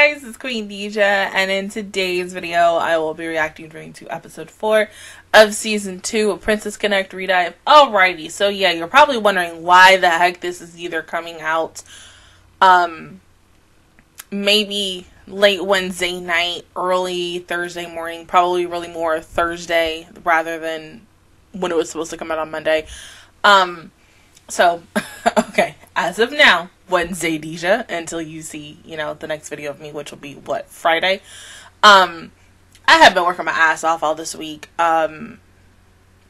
guys, it's Queendija, and in today's video, I will be reacting to episode 4 of season 2 of Princess Connect Re:Dive. Alrighty, so yeah, you're probably wondering why the heck this is either coming out, um, maybe late Wednesday night, early Thursday morning, probably really more Thursday rather than when it was supposed to come out on Monday. Um, so, okay, as of now, Wednesday Deja until you see, you know, the next video of me, which will be what, Friday. Um, I have been working my ass off all this week. Um,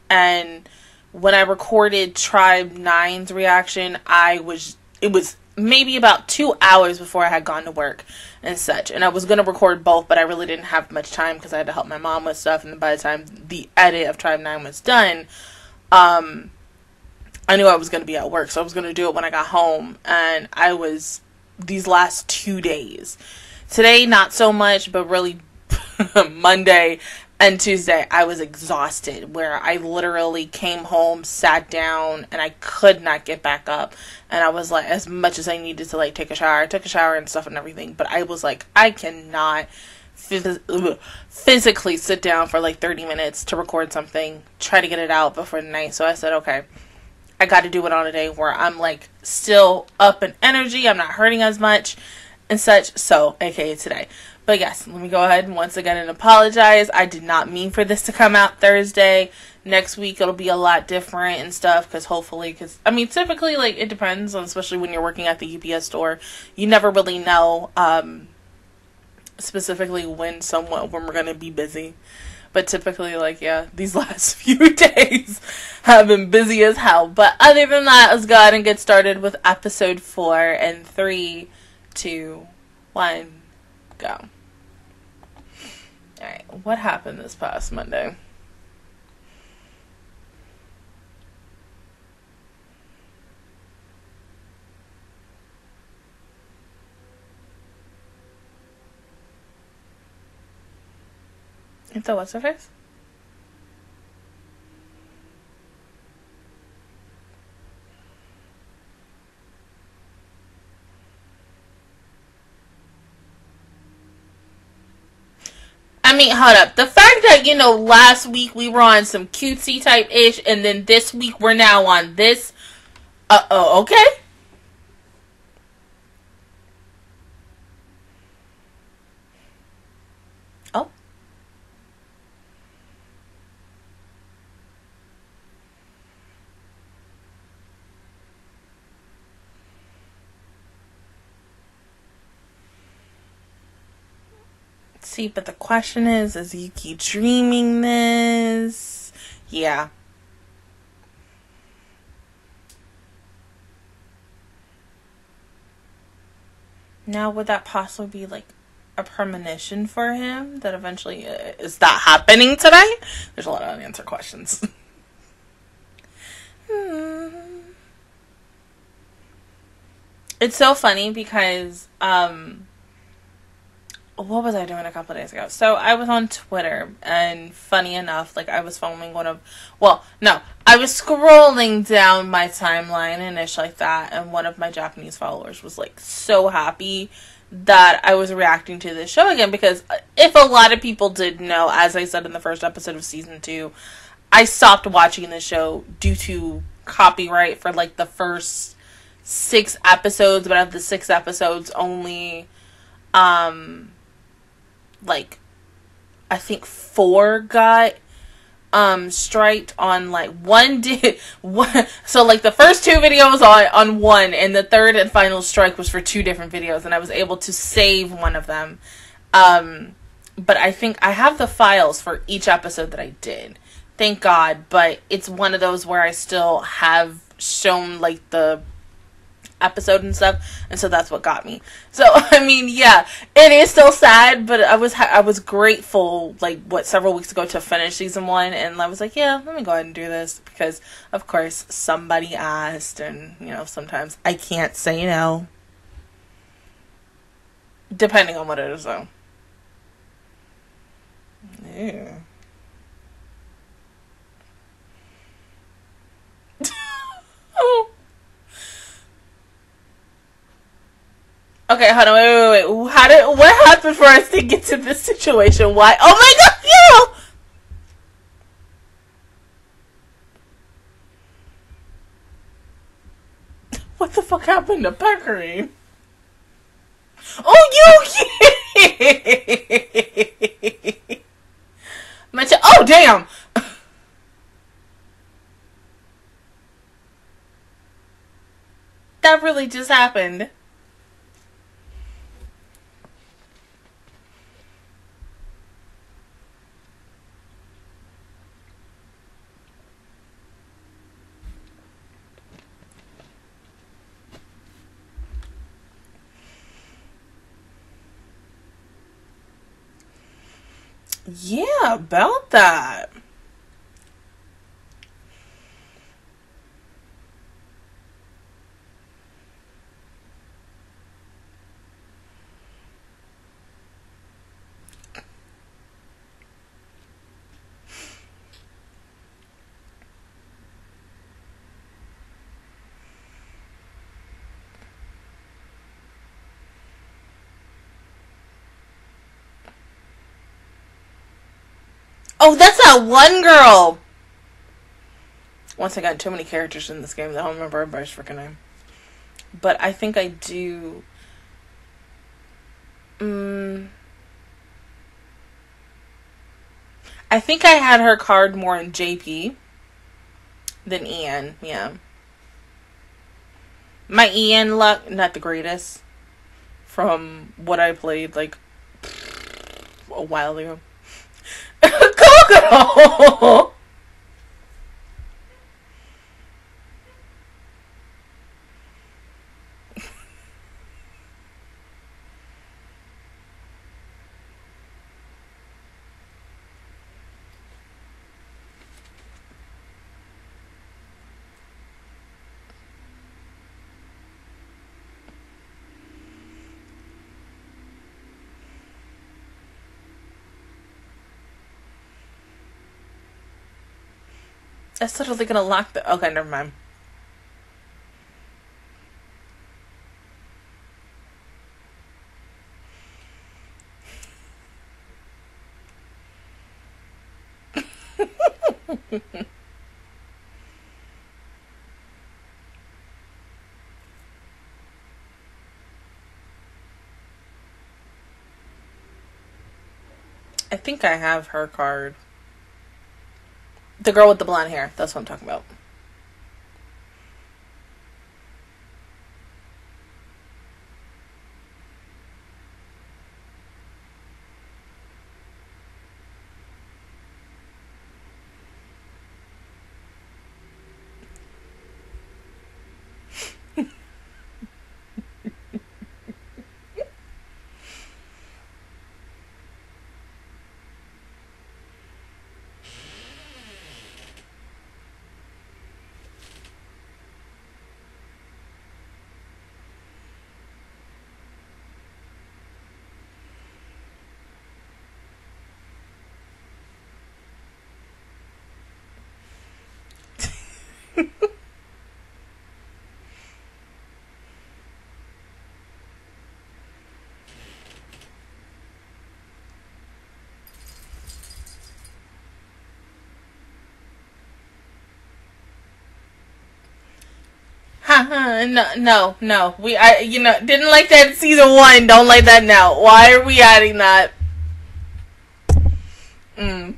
and when I recorded Tribe 9's reaction, I was, it was maybe about two hours before I had gone to work and such. And I was going to record both, but I really didn't have much time because I had to help my mom with stuff. And by the time the edit of Tribe 9 was done, um, I knew I was going to be at work, so I was going to do it when I got home. And I was these last two days. Today, not so much, but really Monday and Tuesday, I was exhausted. Where I literally came home, sat down, and I could not get back up. And I was like, as much as I needed to like take a shower, I took a shower and stuff and everything. But I was like, I cannot phys- physically sit down for like 30 minutes to record something, try to get it out before the night. So I said, okay, I got to do it on a day where I'm like still up in energy, I'm not hurting as much and such. So, aka today. But yes, let me go ahead and once again and apologize. I did not mean for this to come out Thursday. Next week it'll be a lot different and stuff because hopefully, because I mean, typically, like it depends on, especially when you're working at the UPS store, you never really know um, specifically when someone when we're gonna be busy. But typically, like, yeah, these last few days have been busy as hell. But other than that, let's go ahead and get started with episode four and three, two, one, go. Alright, what happened this past Monday? It's a what's her face? I mean, hold up. The fact that, you know, last week we were on some cutesy type ish, and then this week we're now on this. Uh oh, okay. But the question is, is Yuki dreaming this? Yeah. Now, would that possibly be like a premonition for him that eventually uh, is that happening today? There's a lot of unanswered questions. hmm. It's so funny because um what was I doing a couple days ago? So I was on Twitter, and funny enough, like I was following one of, well, no, I was scrolling down my timeline and ish like that, and one of my Japanese followers was like so happy that I was reacting to this show again because if a lot of people did know, as I said in the first episode of season two, I stopped watching the show due to copyright for like the first six episodes, but of the six episodes, only um like I think four got um striked on like one did one so like the first two videos on on one and the third and final strike was for two different videos and I was able to save one of them. Um but I think I have the files for each episode that I did. Thank god but it's one of those where I still have shown like the episode and stuff and so that's what got me. So i mean yeah it is still sad but i was i was grateful like what several weeks ago to finish season one and i was like yeah let me go ahead and do this because of course somebody asked and you know sometimes i can't say no. Depending on what it is though. Yeah Okay, hold on, wait, wait, wait. How did what happened for us to get to this situation? Why? Oh my god, yo! What the fuck happened to Pecorine? Oh, Yuki! oh, damn! that really just happened. Yeah, about that. Oh, that's that one girl. Once I got too many characters in this game I don't remember everybody's freaking name. But I think I do. Mm, I think I had her card more in JP than EN. Yeah. My EN luck, not the greatest. From what I played like a while ago. 啊 吼 That's totally gonna lock the. Okay, never mind. I think I have her card. The girl with the blonde hair. That's what I'm talking about. No, no, no. We, I, you know, didn't like that season one. Don't like that now. Why are we adding that? Mm.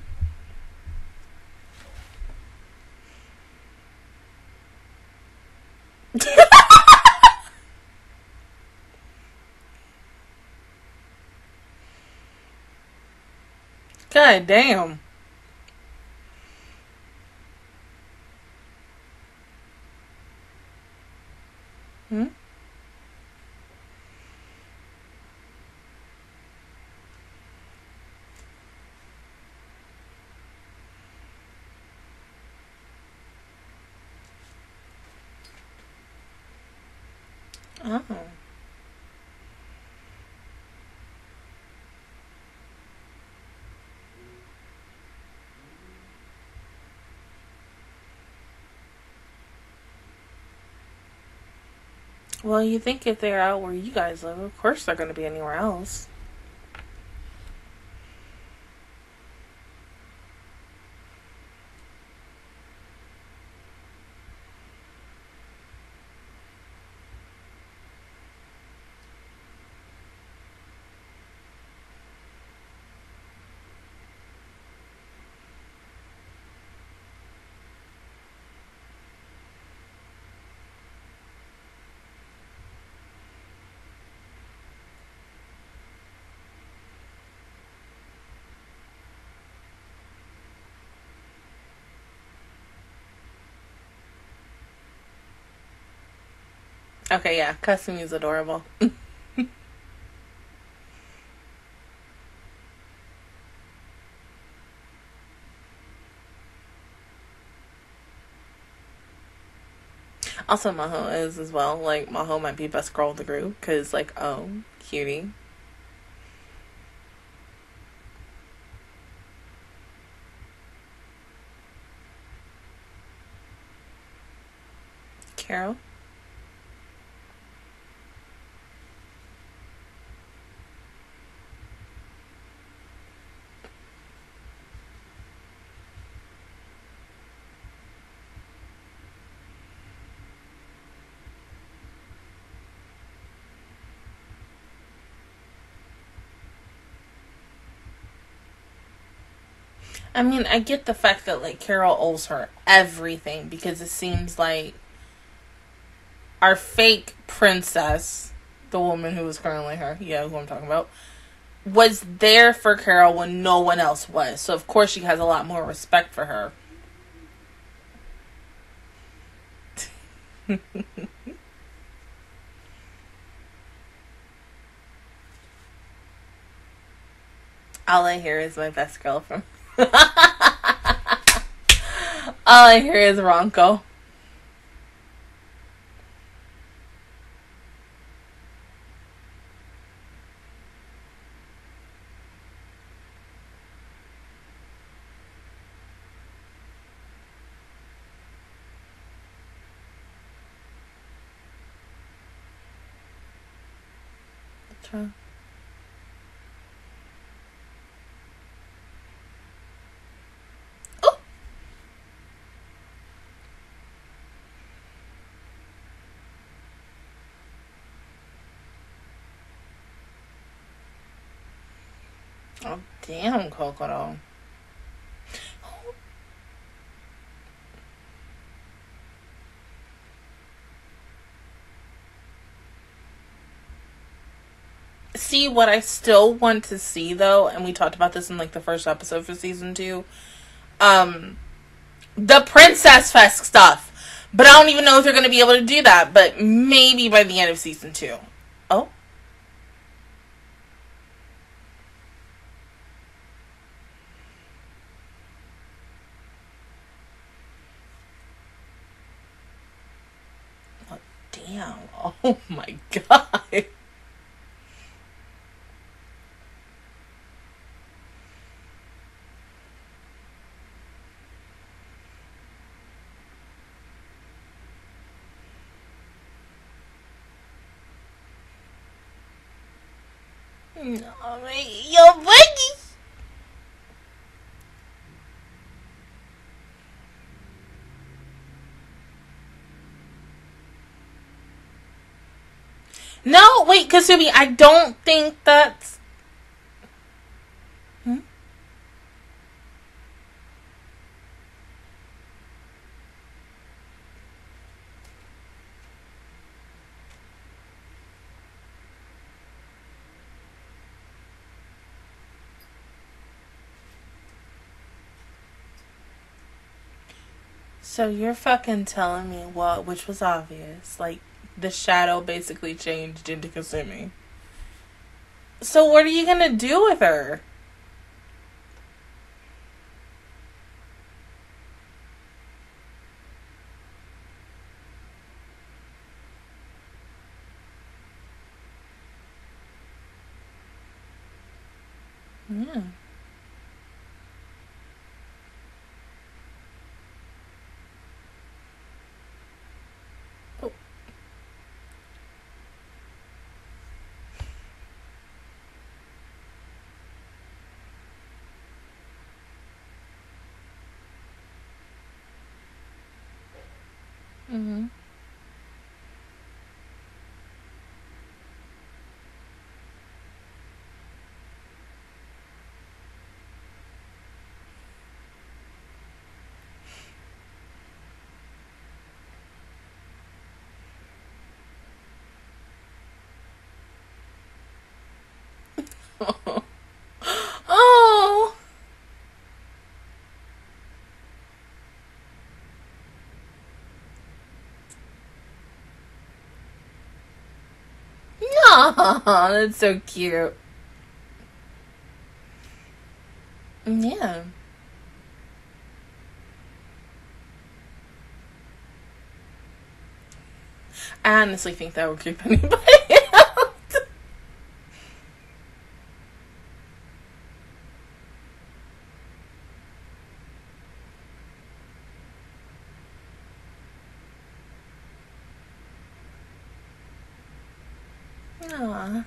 God damn. Hmm? Oh. Well, you think if they're out where you guys live, of course they're going to be anywhere else. Okay, yeah, Kasumi is adorable. also, Maho is as well. Like, Maho might be best girl of the group because, like, oh, cutie. Carol. I mean, I get the fact that like Carol owes her everything because it seems like our fake princess, the woman who was currently her, yeah, who I'm talking about, was there for Carol when no one else was. So of course she has a lot more respect for her. All I hear is my best girl from All I hear is Ranko. What's? Oh, damn, Kokoro. See, what I still want to see, though, and we talked about this in, like, the first episode for season two, um, the Princess Fest stuff. But I don't even know if they're going to be able to do that, but maybe by the end of season two. Oh? Damn. Oh my god. No, your No, wait, Kasumi, I don't think that's. Hmm? So you're fucking telling me what, which was obvious, like the shadow basically changed into Kasumi. So what are you gonna do with her? mmhmm. That's so cute. Yeah. I honestly think that would creep anybody out. Aww.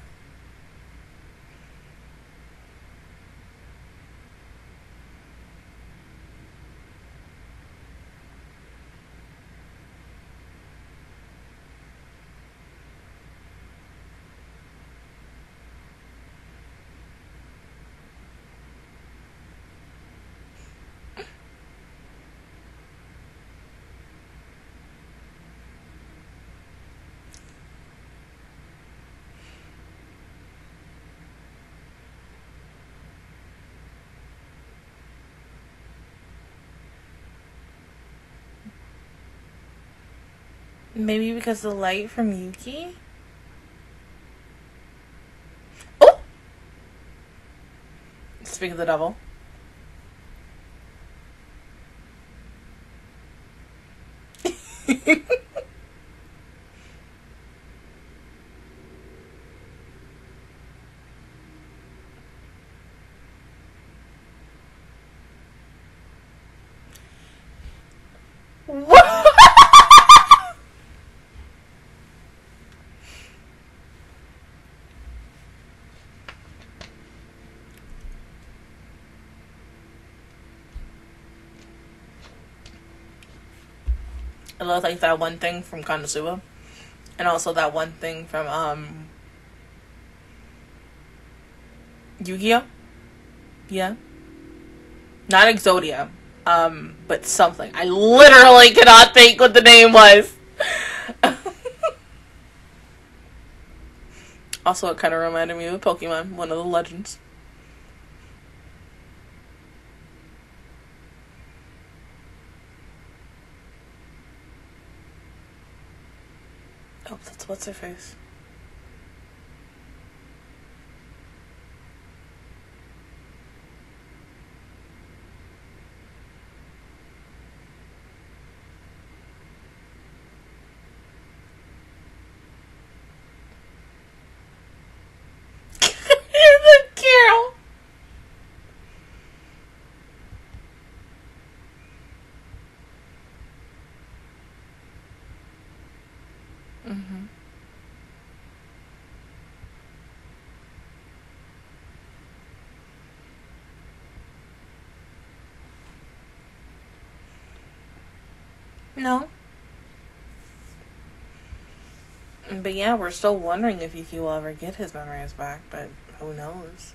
Maybe because the light from Yuki? Oh! Speak of the devil. what? I love like that one thing from Konosuba. And also that one thing from um Yu-Gi-Oh! Yeah. Not Exodia. Um, but something. I literally cannot think what the name was. also it kinda reminded me of Pokemon, one of the legends. That's what's her face. Carol. Mm-hmm. No. But yeah, we're still wondering if Yuki will ever get his memories back, but who knows?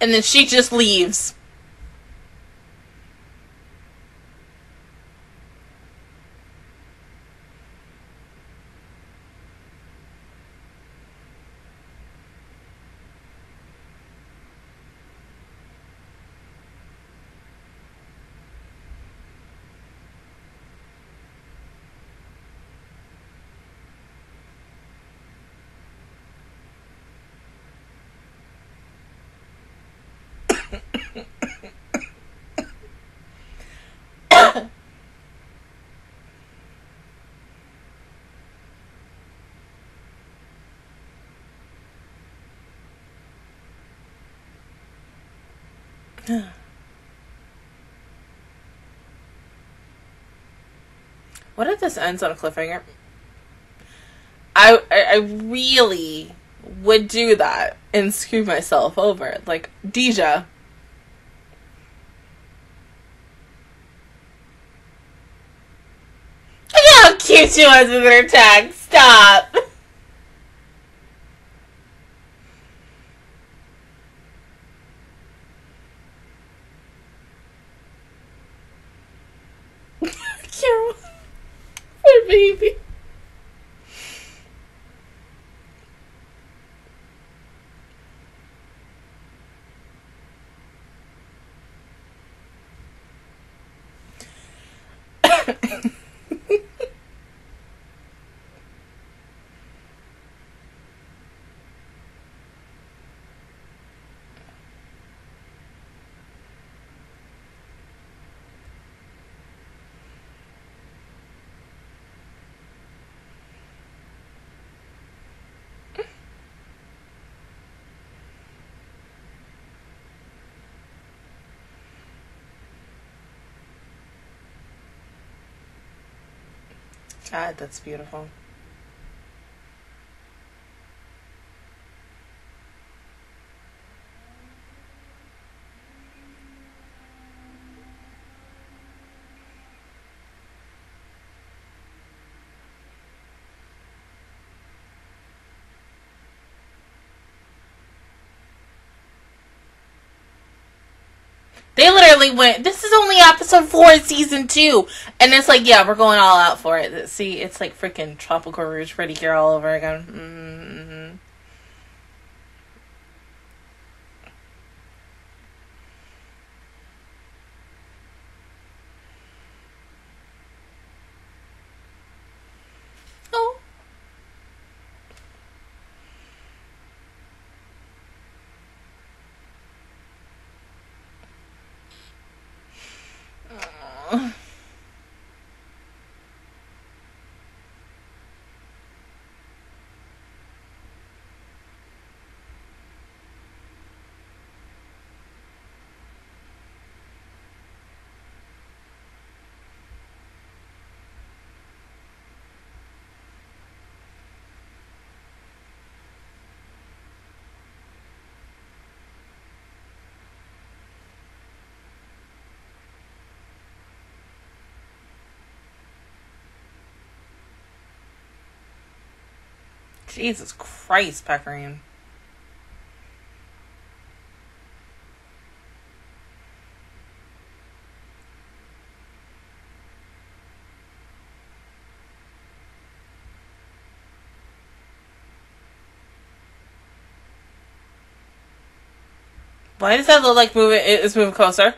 And then she just leaves. what if this ends on a cliffhanger? I, I, I really would do that and screw myself over. Like, Dija. Look how cute she was with her tag. Stop. God, that's beautiful. They literally went, this is only episode four in season two. And it's like, yeah, we're going all out for it. See, it's like freaking Tropical Rouge Pretty Cure all over again. Mm-hmm. Oh. Oh. Jesus Christ, Pecorine. Why does that look like moving? It's moving closer.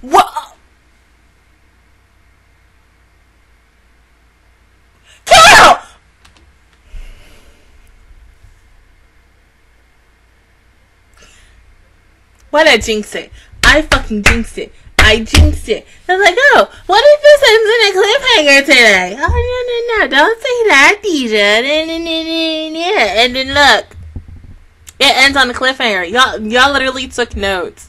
What? Carol! Why'd I jinx it? I fucking jinxed it. I jinxed it. I was like, oh, what if this ends in a cliffhanger today? Oh, no, no, no. Don't say that, Dija. And then look. It ends on a cliffhanger. Y'all, y'all literally took notes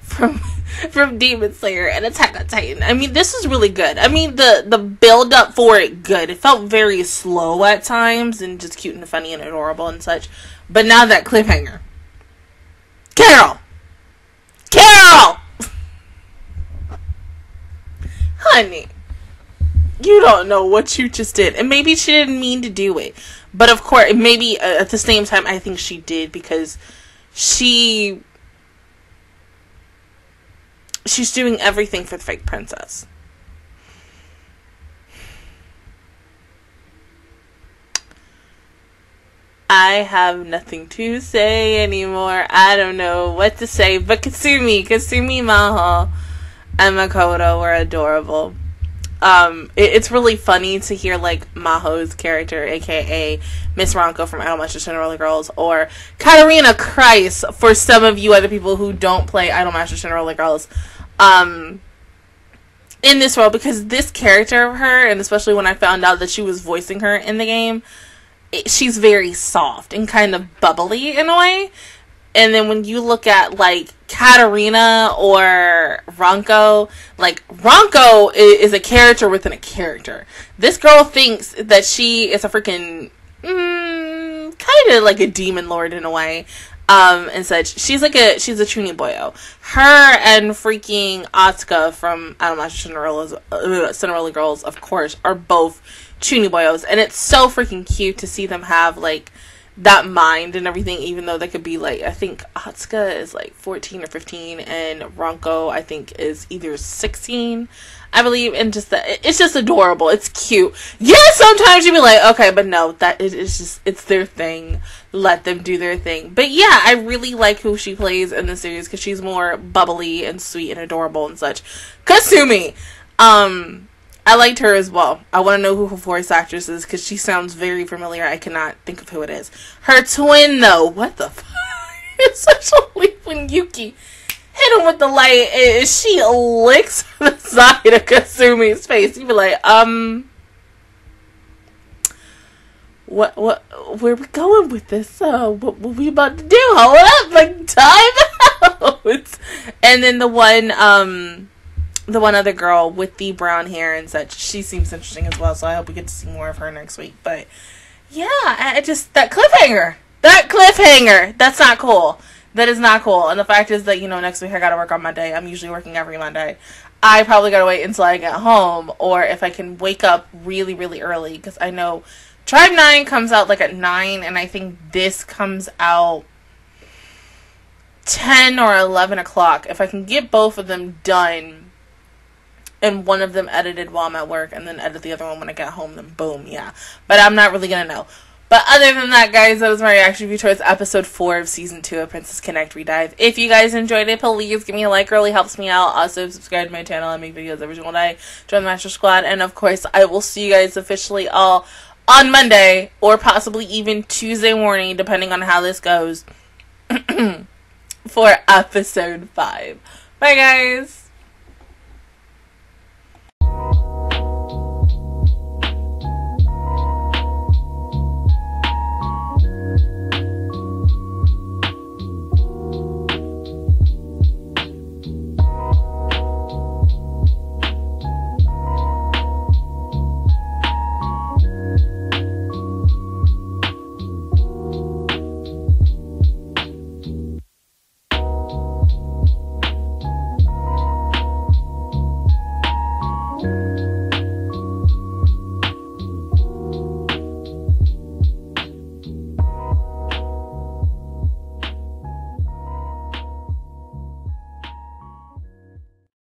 from from Demon Slayer and Attack on Titan. I mean, this is really good. I mean, the the build up for it good. It felt very slow at times and just cute and funny and adorable and such. But now that cliffhanger, Carol, Carol, honey, you don't know what you just did, and maybe she didn't mean to do it. But of course, maybe uh, at the same time, I think she did because she she's doing everything for the fake princess. I have nothing to say anymore. I don't know what to say, but Kasumi, Kasumi Maho, and Makoto were adorable. Um, it, it's really funny to hear like Maho's character, aka Miss Ranko from Idolmaster Cinderella Girls, or Katarina Claes for some of you other people who don't play Idolmaster Cinderella Girls um in this role because this character of her and especially when I found out that she was voicing her in the game it, she's very soft and kind of bubbly in a way and then when you look at like Katarina or Ranko, like Ranko is, is a character within a character. This girl thinks that she is a freaking mm, kind of like a demon lord in a way um, and such. She's like a she's a chuunibyou. Her and freaking Asuka from I don't know Cinderella's uh, Cinderella Girls, of course, are both chuunibyous, and it's so freaking cute to see them have like that mind and everything. Even though they could be like, I think Asuka is like fourteen or fifteen, and Ranko, I think is either sixteen. I believe, and just that it's just adorable. It's cute. Yeah, sometimes you'd be like, okay, but no, that is it's just it's their thing. Let them do their thing. But yeah, I really like who she plays in the series because she's more bubbly and sweet and adorable and such. Kasumi, um, I liked her as well. I want to know who her voice actress is because she sounds very familiar. I cannot think of who it is. Her twin, though, what the fuck? it's such a leap when Yuki hit him with the light and she licks the side of Kasumi's face. You'd be like, um, what, what, where we going with this? Uh, what, what we about to do? Hold up, like, time out. and then the one, um, the one other girl with the brown hair and such, she seems interesting as well, so I hope we get to see more of her next week. But, yeah, I just, that cliffhanger, that cliffhanger, that's not cool. That is not cool. And the fact is that, you know, next week I gotta work on Monday. I'm usually working every Monday. I probably gotta wait until I get home, or if I can wake up really, really early, because I know Tribe 9 comes out like at 9, and I think this comes out 10 or 11 o'clock. If I can get both of them done, and one of them edited while I'm at work, and then edit the other one when I get home, then boom, yeah. But I'm not really gonna know. But other than that, guys, that was my reaction review towards episode 4 of season 2 of Princess Connect Re:Dive. If you guys enjoyed it, please give me a like. Really helps me out. Also, subscribe to my channel. I make videos every single day. Join the Master Squad. And, of course, I will see you guys officially all on Monday or possibly even Tuesday morning, depending on how this goes, for episode 5. Bye, guys.